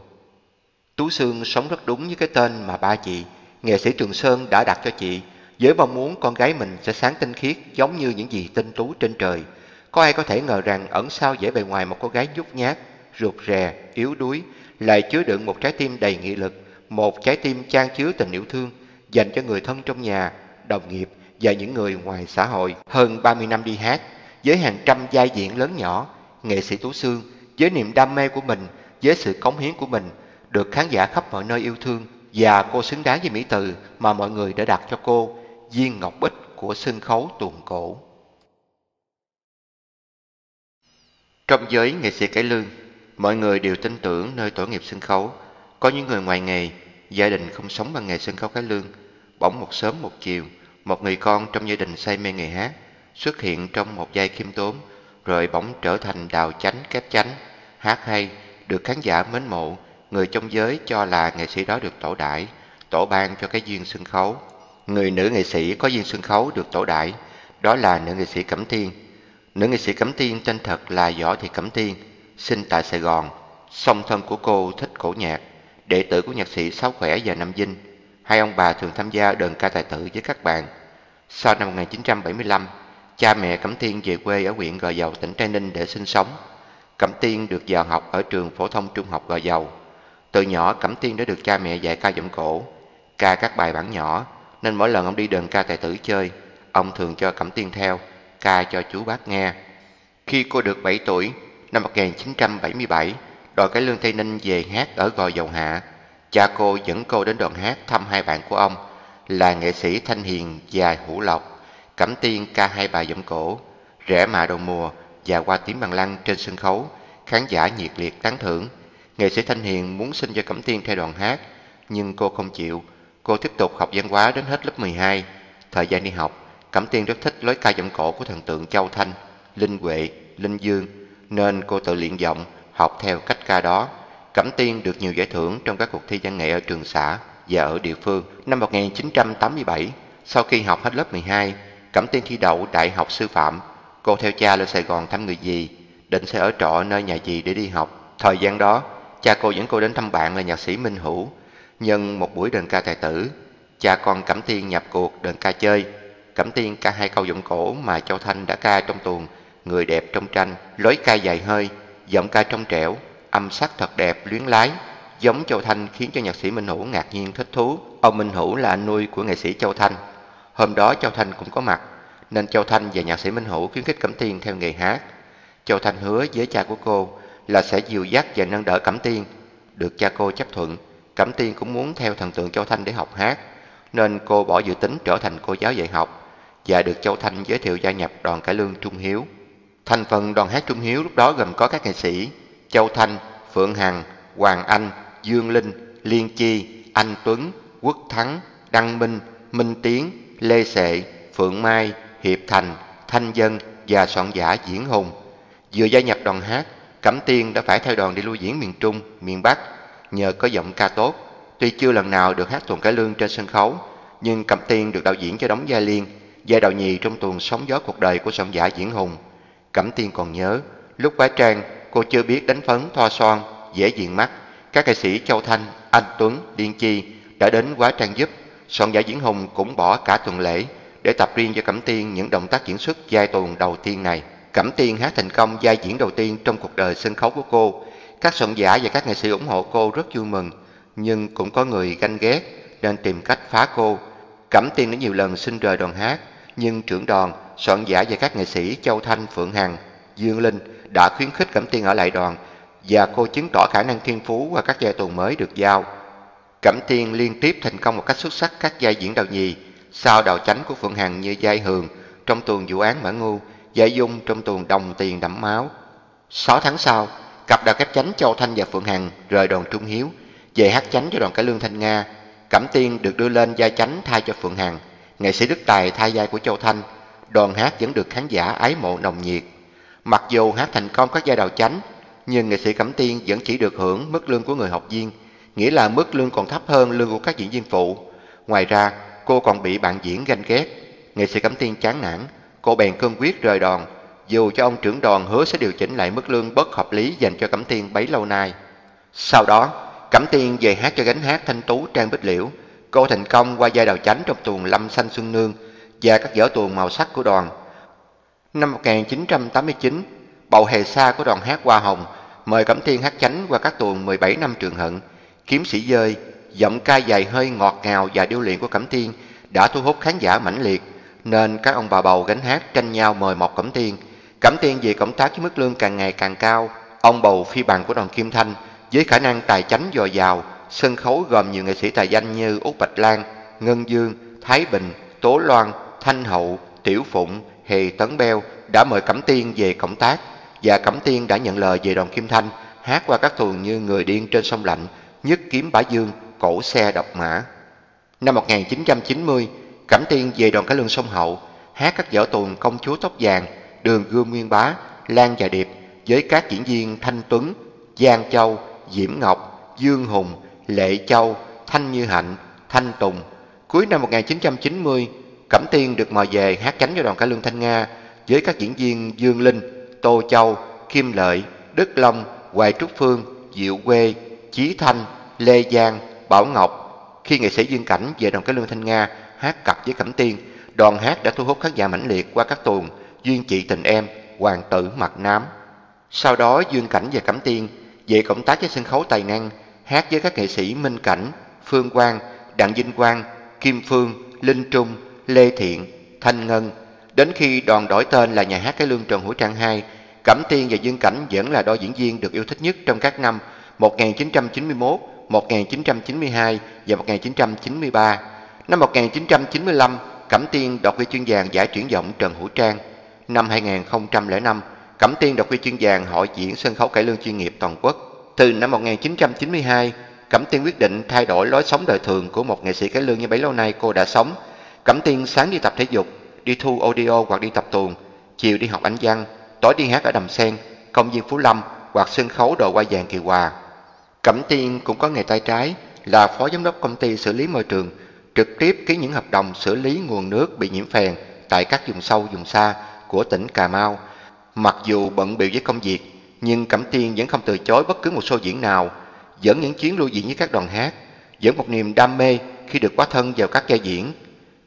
Tú Sương sống rất đúng với cái tên mà ba chị, nghệ sĩ Trường Sơn đã đặt cho chị, với mong muốn con gái mình sẽ sáng tinh khiết giống như những gì tinh tú trên trời. Có ai có thể ngờ rằng ẩn sau vẻ bề ngoài một cô gái nhút nhát, ruột rè, yếu đuối, lại chứa đựng một trái tim đầy nghị lực, một trái tim trang chứa tình yêu thương dành cho người thân trong nhà, đồng nghiệp và những người ngoài xã hội. Hơn 30 năm đi hát, với hàng trăm giai diễn lớn nhỏ, nghệ sĩ Tú Sương với niềm đam mê của mình, với sự cống hiến của mình được khán giả khắp mọi nơi yêu thương và cô xứng đáng với mỹ từ mà mọi người đã đặt cho cô, viên ngọc bích của sân khấu tuồng cổ. Trong giới nghệ sĩ cải lương, mọi người đều tin tưởng nơi tổ nghiệp sân khấu. Có những người ngoài nghề, gia đình không sống bằng nghề sân khấu cải lương. Bỗng một sớm một chiều, một người con trong gia đình say mê nghề hát, xuất hiện trong một vai khiêm tốn, rồi bỗng trở thành đào chánh kép chánh, hát hay, được khán giả mến mộ người trong giới cho là nghệ sĩ đó được tổ đại, tổ ban cho cái duyên sân khấu. Người nữ nghệ sĩ có duyên sân khấu được tổ đại đó là nữ nghệ sĩ Cẩm Tiên. Nữ nghệ sĩ Cẩm Tiên tên thật là Võ Thị Cẩm Tiên, sinh tại Sài Gòn. Song thân của cô thích cổ nhạc, đệ tử của nhạc sĩ Sáu Khỏe và Nam Vinh. Hai ông bà thường tham gia đờn ca tài tử với các bạn. Sau năm 1975, cha mẹ Cẩm Tiên về quê ở huyện Gò Dầu, tỉnh Tây Ninh để sinh sống. Cẩm Tiên được vào học ở trường phổ thông trung học Gò Dầu. Từ nhỏ Cẩm Tiên đã được cha mẹ dạy ca giọng cổ, ca các bài bản nhỏ, nên mỗi lần ông đi đờn ca tài tử chơi, ông thường cho Cẩm Tiên theo, ca cho chú bác nghe. Khi cô được 7 tuổi, năm 1977, đòi cái lương Tây Ninh về hát ở Gò Dầu Hạ. Cha cô dẫn cô đến đoàn hát thăm hai bạn của ông là nghệ sĩ Thanh Hiền và Hữu Lộc. Cẩm Tiên ca hai bài giọng cổ, rẽ mạ đầu mùa và qua tiếng bằng lăng trên sân khấu, khán giả nhiệt liệt tán thưởng. Nghệ sĩ Thanh Hiền muốn xin cho Cẩm Tiên theo đoàn hát, nhưng cô không chịu. Cô tiếp tục học văn hóa đến hết lớp 12. Thời gian đi học, Cẩm Tiên rất thích lối ca giọng cổ của thần tượng Châu Thanh, Linh Huệ, Linh Dương, nên cô tự luyện giọng, học theo cách ca đó. Cẩm Tiên được nhiều giải thưởng trong các cuộc thi văn nghệ ở trường xã và ở địa phương. Năm 1987, sau khi học hết lớp 12, Cẩm Tiên thi đậu Đại học Sư phạm. Cô theo cha lên Sài Gòn thăm người dì, định sẽ ở trọ nơi nhà dì để đi học. Thời gian đó, cha cô dẫn cô đến thăm bạn là nhạc sĩ Minh Hữu. Nhân một buổi đơn ca tài tử, cha con Cẩm Tiên nhập cuộc đơn ca chơi. Cẩm Tiên ca hai câu giọng cổ mà Châu Thanh đã ca trong tuồng Người đẹp trong tranh, lối ca dài hơi, giọng ca trong trẻo, âm sắc thật đẹp, luyến lái. Giống Châu Thanh khiến cho nhạc sĩ Minh Hữu ngạc nhiên thích thú. Ông Minh Hữu là anh nuôi của nghệ sĩ Châu Thanh. Hôm đó Châu Thanh cũng có mặt, nên Châu Thanh và nhạc sĩ Minh Hữu khuyến khích Cẩm Tiên theo nghề hát. Châu Thanh hứa với cha của cô là sẽ dìu dắt và nâng đỡ Cẩm Tiên. Được cha cô chấp thuận, Cẩm Tiên cũng muốn theo thần tượng Châu Thanh để học hát, nên cô bỏ dự tính trở thành cô giáo dạy học và được Châu Thanh giới thiệu gia nhập đoàn cải lương Trung Hiếu. Thành phần đoàn hát Trung Hiếu lúc đó gồm có các nghệ sĩ Châu Thanh, Phượng Hằng, Hoàng Anh, Dương Linh, Liên Chi, Anh Tuấn, Quốc Thắng, Đăng Minh, Minh Tiến, Lê Sệ, Phượng Mai, Hiệp Thành, Thanh Dân và soạn giả Diễn Hùng. Vừa gia nhập đoàn hát, Cẩm Tiên đã phải theo đoàn đi lưu diễn miền Trung, miền Bắc nhờ có giọng ca tốt. Tuy chưa lần nào được hát tuồng cải lương trên sân khấu, nhưng Cẩm Tiên được đạo diễn cho đóng vai liên, vai đạo nhì trong tuồng Sóng gió cuộc đời của soạn giả Diễn Hùng. Cẩm Tiên còn nhớ, lúc quá trang, cô chưa biết đánh phấn thoa son, dễ diện mắt. Các nghệ sĩ Châu Thanh, Anh Tuấn, Điên Chi đã đến quá trang giúp. Soạn giả Diễn Hùng cũng bỏ cả tuần lễ để tập riêng cho Cẩm Tiên những động tác diễn xuất giai tuồng đầu tiên này. Cẩm Tiên hát thành công giai diễn đầu tiên trong cuộc đời sân khấu của cô. Các soạn giả và các nghệ sĩ ủng hộ cô rất vui mừng, nhưng cũng có người ganh ghét nên tìm cách phá cô. Cẩm Tiên đã nhiều lần xin rời đoàn hát, nhưng trưởng đoàn soạn giả và các nghệ sĩ Châu Thanh, Phượng Hằng, Dương Linh đã khuyến khích Cẩm Tiên ở lại đoàn và cô chứng tỏ khả năng thiên phú qua các giai tuồng mới được giao. Cẩm Tiên liên tiếp thành công một cách xuất sắc các giai diễn đầu nhì, sau đầu chánh của Phượng Hằng như giai Hường trong tuần vụ án Mã Ngu, giai Dung trong tuần Đồng Tiền Đẫm Máu. Sáu tháng sau, cặp đạo kép chánh Châu Thanh và Phượng Hằng rời đoàn Trung Hiếu, về hát chánh cho đoàn cải lương Thanh Nga. Cẩm Tiên được đưa lên gia chánh thay cho Phượng Hằng, nghệ sĩ Đức Tài thay giai của Châu Thanh đoàn hát vẫn được khán giả ái mộ nồng nhiệt. Mặc dù hát thành công các giai đầu chánh, nhưng nghệ sĩ Cẩm Tiên vẫn chỉ được hưởng mức lương của người học viên, nghĩa là mức lương còn thấp hơn lương của các diễn viên phụ. Ngoài ra, cô còn bị bạn diễn ganh ghét. Nghệ sĩ Cẩm Tiên chán nản, cô bèn cương quyết rời đoàn, dù cho ông trưởng đoàn hứa sẽ điều chỉnh lại mức lương bất hợp lý dành cho Cẩm Tiên bấy lâu nay. Sau đó, Cẩm Tiên về hát cho gánh hát Thanh Tú Trang Bích Liễu. Cô thành công qua giai đầu chánh trong tuồng Lâm Xanh Xuân Nương, và các vở tuồng màu sắc của đoàn. Năm 1989, bầu hề xa của đoàn hát Hoa Hồng mời Cẩm Tiên hát chánh qua các tuồng 17 năm trường hận. Kiếm sĩ dơi, giọng ca dài hơi ngọt ngào và điêu luyện của Cẩm Tiên đã thu hút khán giả mãnh liệt, nên các ông bà bầu gánh hát tranh nhau mời một Cẩm Tiên. Cẩm Tiên về cộng tác với mức lương càng ngày càng cao. Ông bầu phi bằng của đoàn Kim Thanh với khả năng tài chánh dồi dào, sân khấu gồm nhiều nghệ sĩ tài danh như Út Bạch Lan, Ngân Dương, Thái Bình, Tố Loan, Thanh Hậu, Tiểu Phụng, Hề Tấn Beo đã mời Cẩm Tiên về cộng tác và Cẩm Tiên đã nhận lời về đoàn Kim Thanh hát qua các tuồng như Người điên trên sông lạnh, Nhất kiếm bá dương, Cổ xe độc mã. Năm 1990, Cẩm Tiên về đoàn cải lương sông Hậu hát các vở tuồng Công chúa tóc vàng, Đường gươm nguyên bá, Lan và Điệp với các diễn viên Thanh Tuấn, Giang Châu, Diễm Ngọc, Dương Hùng, Lệ Châu, Thanh Như Hạnh, Thanh Tùng. Cuối năm 1990, Cẩm Tiên được mời về hát cánh cho đoàn cải lương Thanh Nga với các diễn viên Dương Linh, Tô Châu, Kim Lợi, Đức Long, Hoài Trúc Phương, Diệu Quê, Chí Thanh, Lê Giang, Bảo Ngọc. Khi nghệ sĩ Dương Cảnh về đoàn cải lương Thanh Nga hát cặp với Cẩm Tiên, đoàn hát đã thu hút khán giả mãnh liệt qua các tuồng Duyên Chị Tình Em, Hoàng Tử Mặt Nám. Sau đó Dương Cảnh và Cẩm Tiên về cộng tác với sân khấu tài năng, hát với các nghệ sĩ Minh Cảnh, Phương Quang, Đặng Vinh Quang, Kim Phương, Linh Trung, Lê Thiện, Thanh Ngân. Đến khi đoàn đổi tên là Nhà hát Cái Lương Trần Hữu Trang 2, Cẩm Tiên và Dương Cảnh vẫn là đôi diễn viên được yêu thích nhất trong các năm 1991, 1992 và 1993. Năm 1995, Cẩm Tiên đoạt huy chương vàng giải chuyển giọng Trần Hữu Trang. Năm 2005, Cẩm Tiên đoạt huy chương vàng hội diễn sân khấu cải lương chuyên nghiệp toàn quốc. Từ năm 1992, Cẩm Tiên quyết định thay đổi lối sống đời thường của một nghệ sĩ cải lương như bấy lâu nay cô đã sống. Cẩm Tiên sáng đi tập thể dục, đi thu audio hoặc đi tập tuồng, chiều đi học ánh văn, tối đi hát ở Đầm Sen, công viên Phú Lâm hoặc sân khấu đồ hoa vàng Kỳ Hòa. Cẩm Tiên cũng có nghề tay trái là phó giám đốc công ty xử lý môi trường, trực tiếp ký những hợp đồng xử lý nguồn nước bị nhiễm phèn tại các vùng sâu, vùng xa của tỉnh Cà Mau. Mặc dù bận biểu với công việc, nhưng Cẩm Tiên vẫn không từ chối bất cứ một show diễn nào, dẫn những chuyến lưu diễn với các đoàn hát, dẫn một niềm đam mê khi được quá thân vào các vai diễn.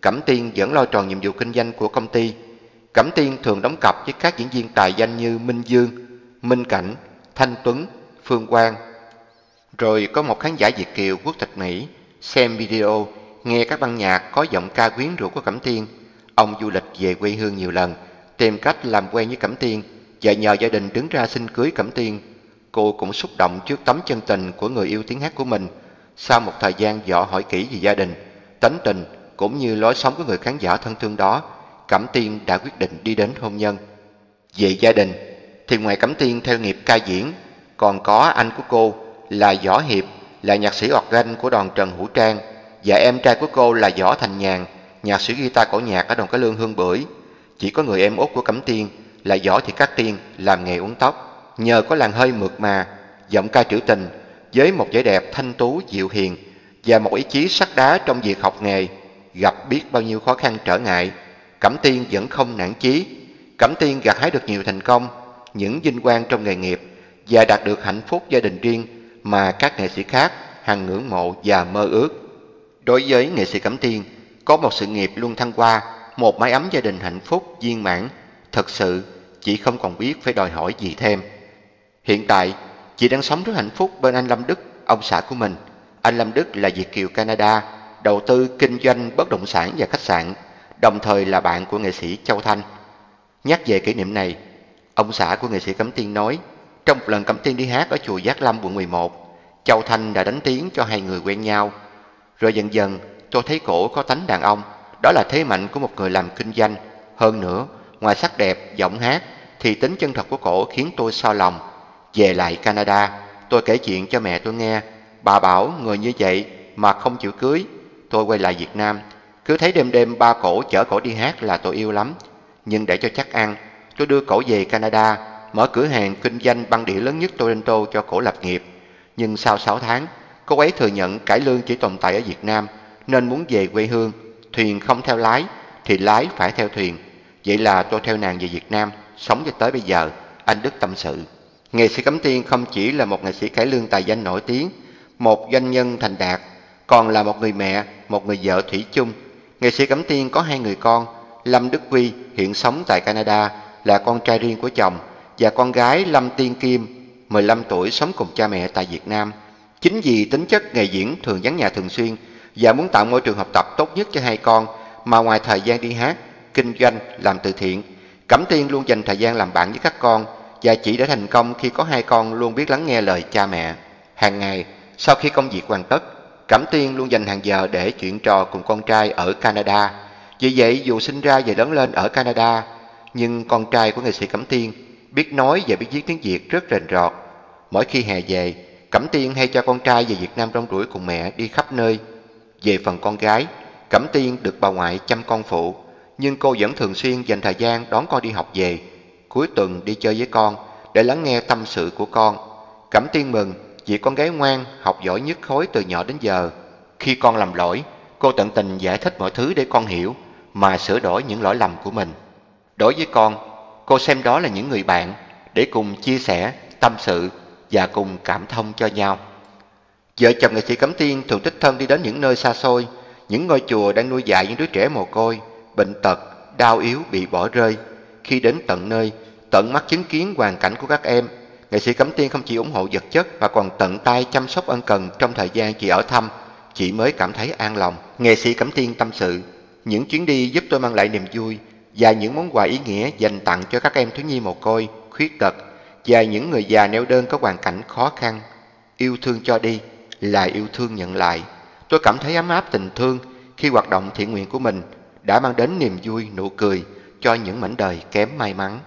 Cẩm Tiên vẫn lo tròn nhiệm vụ kinh doanh của công ty. Cẩm Tiên thường đóng cặp với các diễn viên tài danh như Minh Dương, Minh Cảnh, Thanh Tuấn, Phương Quang. Rồi có một khán giả Việt Kiều quốc tịch Mỹ xem video, nghe các băng nhạc có giọng ca quyến rũ của Cẩm Tiên. Ông du lịch về quê hương nhiều lần, tìm cách làm quen với Cẩm Tiên và nhờ gia đình đứng ra xin cưới Cẩm Tiên. Cô cũng xúc động trước tấm chân tình của người yêu tiếng hát của mình. Sau một thời gian dò hỏi kỹ về gia đình, tánh tình cũng như lối sống của người khán giả thân thương đó, Cẩm Tiên đã quyết định đi đến hôn nhân. Về gia đình, thì ngoài Cẩm Tiên theo nghiệp ca diễn, còn có anh của cô là Võ Hiệp, là nhạc sĩ organ của đoàn Trần Hữu Trang, và em trai của cô là Võ Thành Nhàn, nhạc sĩ guitar cổ nhạc ở đoàn cái lương Hương Bưởi. Chỉ có người em út của Cẩm Tiên là Võ Thị Cát Tiên làm nghề uống tóc. Nhờ có làn hơi mượt mà, giọng ca trữ tình, với một vẻ đẹp thanh tú dịu hiền và một ý chí sắt đá trong việc học nghề, gặp biết bao nhiêu khó khăn trở ngại, Cẩm Tiên vẫn không nản chí. Cẩm Tiên gặt hái được nhiều thành công, những vinh quang trong nghề nghiệp và đạt được hạnh phúc gia đình riêng mà các nghệ sĩ khác hằng ngưỡng mộ và mơ ước. Đối với nghệ sĩ Cẩm Tiên, có một sự nghiệp luôn thăng hoa, một mái ấm gia đình hạnh phúc, viên mãn, thật sự chị không còn biết phải đòi hỏi gì thêm. Hiện tại, chị đang sống rất hạnh phúc bên anh Lâm Đức, ông xã của mình. Anh Lâm Đức là Việt Kiều Canada, đầu tư kinh doanh bất động sản và khách sạn, đồng thời là bạn của nghệ sĩ Châu Thanh. Nhắc về kỷ niệm này, ông xã của nghệ sĩ Cẩm Tiên nói, trong một lần Cẩm Tiên đi hát ở chùa Giác Lâm quận 11, Châu Thanh đã đánh tiếng cho hai người quen nhau. Rồi dần dần, tôi thấy cổ có tánh đàn ông, đó là thế mạnh của một người làm kinh doanh. Hơn nữa, ngoài sắc đẹp, giọng hát, thì tính chân thật của cổ khiến tôi so lòng. Về lại Canada, tôi kể chuyện cho mẹ tôi nghe. Bà bảo người như vậy mà không chịu cưới. Tôi quay lại Việt Nam, cứ thấy đêm đêm ba cổ chở cổ đi hát là tôi yêu lắm. Nhưng để cho chắc ăn, tôi đưa cổ về Canada, mở cửa hàng kinh doanh băng đĩa lớn nhất Toronto cho cổ lập nghiệp. Nhưng sau 6 tháng, cô ấy thừa nhận cải lương chỉ tồn tại ở Việt Nam, nên muốn về quê hương. Thuyền không theo lái, thì lái phải theo thuyền. Vậy là tôi theo nàng về Việt Nam, sống cho tới bây giờ, anh Đức tâm sự. Nghệ sĩ Cẩm Tiên không chỉ là một nghệ sĩ cải lương tài danh nổi tiếng, một doanh nhân thành đạt, còn là một người mẹ, một người vợ thủy chung. Nghệ sĩ Cẩm Tiên có hai người con, Lâm Đức Quy hiện sống tại Canada, là con trai riêng của chồng, và con gái Lâm Tiên Kim, 15 tuổi sống cùng cha mẹ tại Việt Nam. Chính vì tính chất nghề diễn thường vắng nhà thường xuyên và muốn tạo môi trường học tập tốt nhất cho hai con, mà ngoài thời gian đi hát, kinh doanh, làm từ thiện, Cẩm Tiên luôn dành thời gian làm bạn với các con và chỉ đã thành công khi có hai con luôn biết lắng nghe lời cha mẹ. Hàng ngày, sau khi công việc hoàn tất, Cẩm Tiên luôn dành hàng giờ để chuyện trò cùng con trai ở Canada. Vì vậy, dù sinh ra và lớn lên ở Canada, nhưng con trai của nghệ sĩ Cẩm Tiên biết nói và biết viết tiếng Việt rất rành rọt. Mỗi khi hè về, Cẩm Tiên hay cho con trai về Việt Nam rong ruổi cùng mẹ đi khắp nơi. Về phần con gái, Cẩm Tiên được bà ngoại chăm con phụ, nhưng cô vẫn thường xuyên dành thời gian đón con đi học về, cuối tuần đi chơi với con để lắng nghe tâm sự của con. Cẩm Tiên mừng vì con gái ngoan, học giỏi nhất khối từ nhỏ đến giờ. Khi con làm lỗi, cô tận tình giải thích mọi thứ để con hiểu, mà sửa đổi những lỗi lầm của mình. Đối với con, cô xem đó là những người bạn để cùng chia sẻ, tâm sự và cùng cảm thông cho nhau. Vợ chồng nghệ sĩ Cẩm Tiên thường thích thân đi đến những nơi xa xôi, những ngôi chùa đang nuôi dạy những đứa trẻ mồ côi, bệnh tật, đau yếu bị bỏ rơi. Khi đến tận nơi, tận mắt chứng kiến hoàn cảnh của các em, nghệ sĩ Cẩm Tiên không chỉ ủng hộ vật chất mà còn tận tay chăm sóc ân cần trong thời gian chị ở thăm, chị mới cảm thấy an lòng. Nghệ sĩ Cẩm Tiên tâm sự, những chuyến đi giúp tôi mang lại niềm vui và những món quà ý nghĩa dành tặng cho các em thiếu nhi mồ côi, khuyết tật và những người già neo đơn có hoàn cảnh khó khăn. Yêu thương cho đi là yêu thương nhận lại. Tôi cảm thấy ấm áp tình thương khi hoạt động thiện nguyện của mình đã mang đến niềm vui, nụ cười cho những mảnh đời kém may mắn.